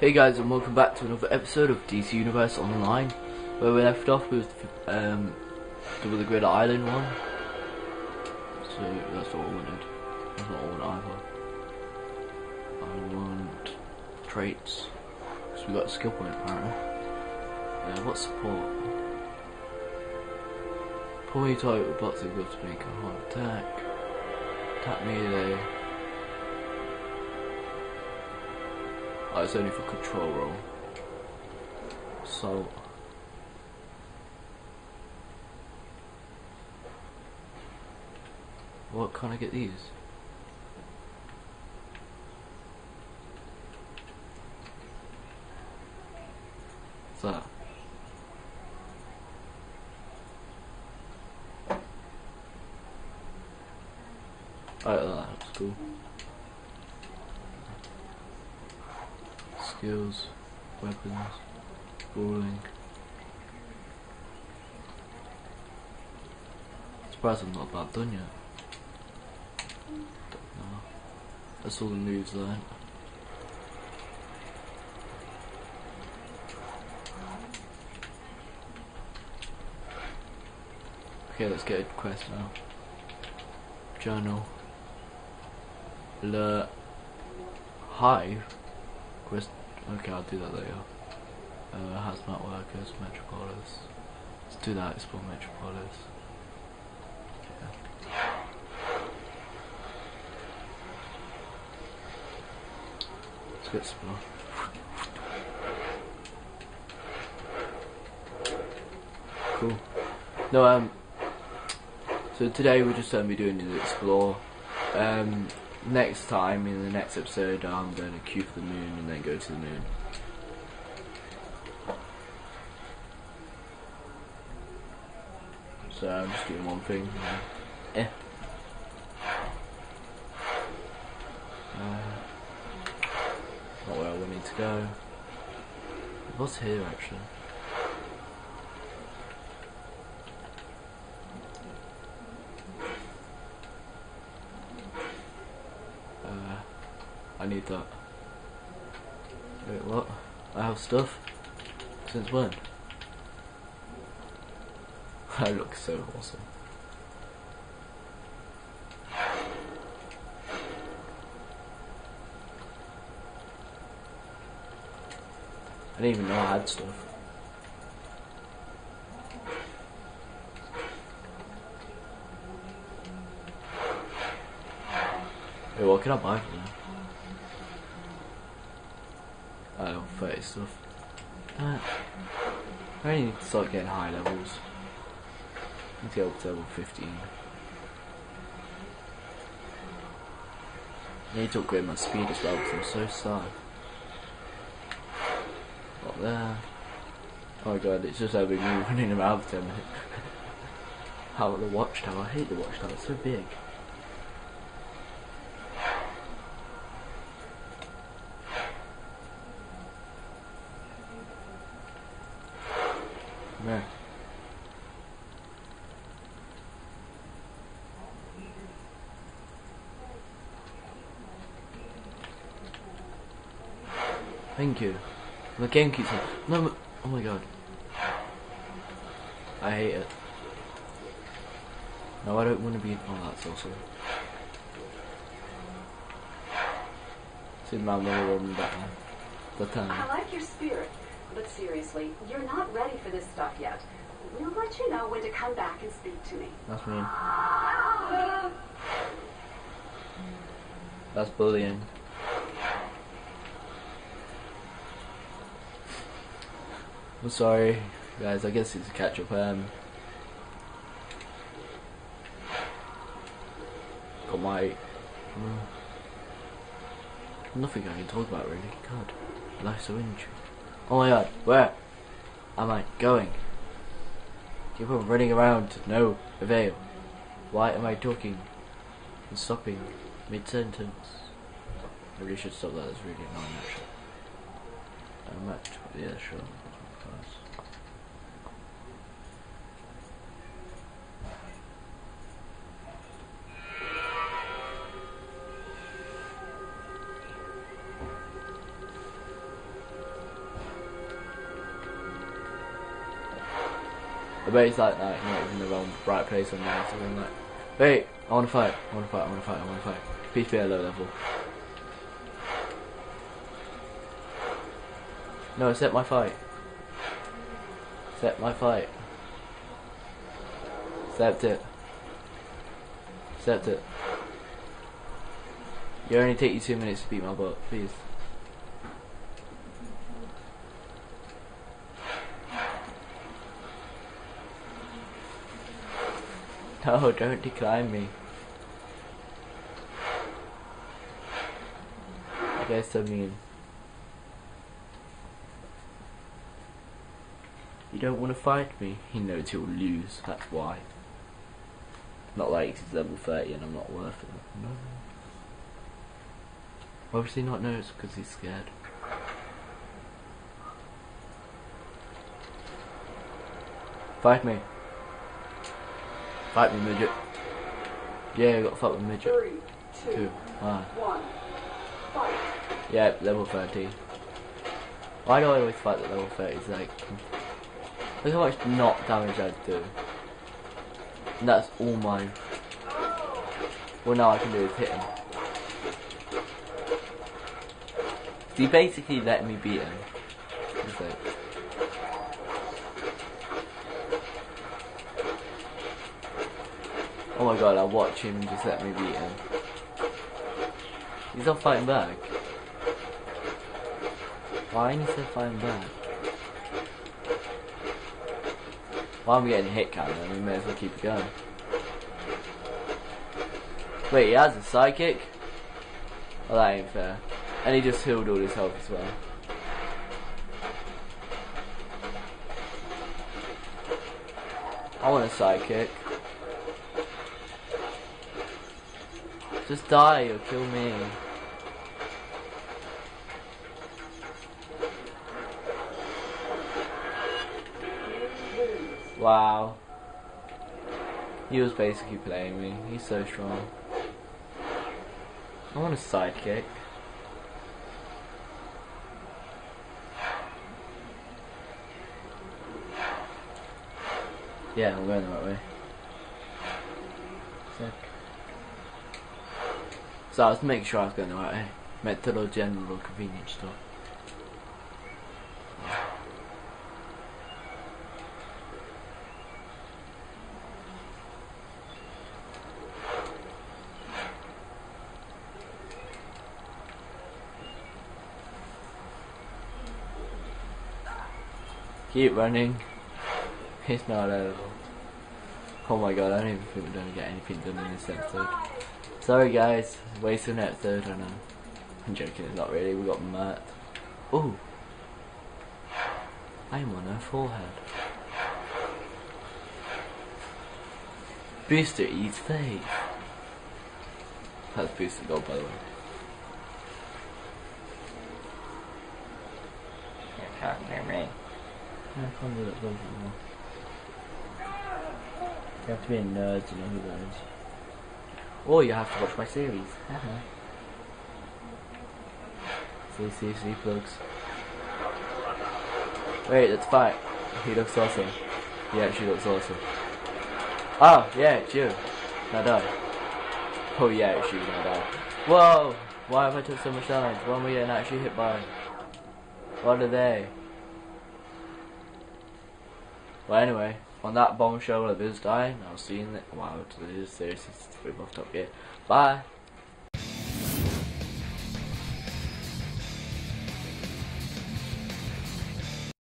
Hey guys, and welcome back to another episode of DC Universe Online, where we left off with um, the the Grid Island one. So that's what I wanted. That's not what I want either. I want traits, because we got a skill point apparently. Uh, what support? Me tight with blocks of good to make a hard attack. Attack melee. Oh, it's only for control roll. So. What can I get these? What's that? Oh, that's cool. Skills, weapons, brawling. Surprised I'm not about done yet. That's all the moves there. Okay, let's get a quest now. Journal. Le Hive. Quest Okay, I'll do that later. Uh, hazmat workers, Metropolis. Let's do that, explore Metropolis. Let's get explore. Cool. No, um, so today we're just going to be doing the explore. Um, next time in the next episode I'm going to queue for the moon and then go to the moon. So I'm just doing one thing. Yeah. Eh. Uh, not where I wanted to go. What's here actually? Need that. Wait, what? I have stuff? Since when? I look so awesome. I didn't even know I had stuff. Wait, what can I buy from them? 30 stuff. Uh, I only need to start getting high levels. I need to get up to level 15. I need to upgrade my speed as well because I'm so slow. Not there. Oh god, it's just having me running around for 10 minutes. How about the watchtower? I hate the watchtower, it's so big. There. Thank you. The game keeps on. No, oh my god. I hate it. No, I don't want to be. Oh, that's awesome. See, man, we'll run back. The time. I like your spirit. But seriously, you're not ready for this stuff yet. We'll let you know when to come back and speak to me. That's mean. That's bullying. I'm sorry, guys. I guess it's a catch up. Um, got my. Uh, nothing I can talk about really. God, life's so interesting. Oh my god, where am I going? Keep on running around to no avail. Why am I talking and stopping mid-sentence? I really should stop that, that's really annoying actually. I'm actually, yeah sure. I bet it's like, like not even the wrong right place on there. So I'm like, wait, I want to fight. I want to fight. I want to fight. I want to fight. Be at low level. No, accept my fight. Accept my fight. Accept it. Accept it. You only take you two minutes to beat my butt, please. No, don't decline me. I guess I mean. You don't want to fight me? He knows he'll lose, that's why. Not like he's level 30 and I'm not worth it. No. Obviously not knows because he's scared. Fight me. Fight me, midget. Yeah, you got to fight with midget. Three, two, Two. Ah. one. Fight. Yeah, level 30. Why do I always fight at level 30? Like, look how much not damage I do. And that's all mine. Well, now I can do is hit him. He basically let me beat him. It's like, oh my god, I watch him just let me beat him. He's not fighting back. Why ain't he fighting back? Why am we getting hit? Then we may as well keep it going. Wait, he has a psychic? Oh, that ain't fair. And he just healed all his health as well. I want a psychic. Just die or kill me. Wow. He was basically playing me. He's so strong. I want a sidekick. Yeah, I'm going the right way. Sick. So I was making sure I was going the right way. Met to the general convenience store. Keep running. It's not over. Oh my god, I don't even think we're gonna get anything done in this episode. Sorry guys, wasting an episode, I know. I'm joking, not really, we got Matt. Ooh. I'm on her forehead. Booster eats face. That's Booster Gold by the way. You can't hear me. I can't do that. You have to be a nerd to know who that is. Or you have to watch my series. See, see, see, plugs. Wait, let's fight. He looks awesome. He actually looks awesome. Oh, yeah, it's you. Now die. Oh yeah, it's you, now die. Whoa! Why have I took so much damage? Why am I getting actually hit by? What are they? Well, anyway, on that bombshell of his dying, I'll see you in the. Wow, this is seriously three buffed up here. Bye!